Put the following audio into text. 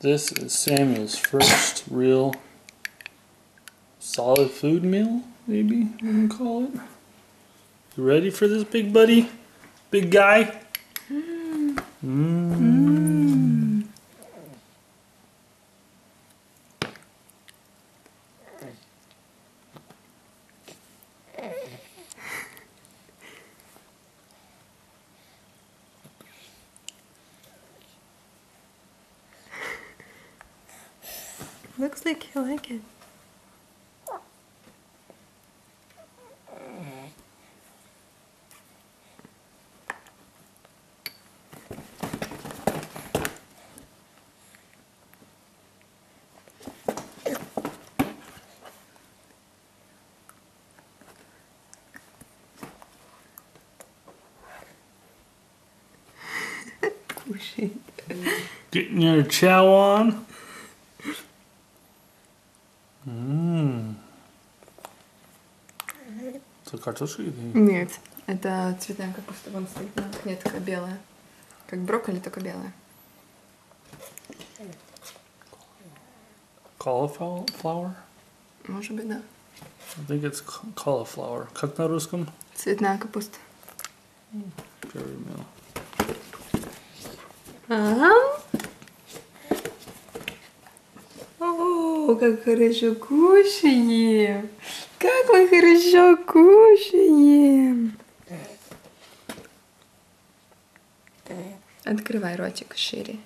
This is Samuel's first real solid food meal, maybe we can call it. You ready for this, big buddy? Big guy? Mmm. Looks like you like it. Getting your chow on? Mmm. Это картошка или? Нет, это цветная капуста. Вон стоит на окне такая белая. Как брокколи, только белая. Cauliflower? Может быть, да. I think it's ca- cauliflower. Как на русском? Цветная капуста. Meal. Ага. О, как хорошо кушаем. Как мы хорошо кушаем. Открывай ротик шире.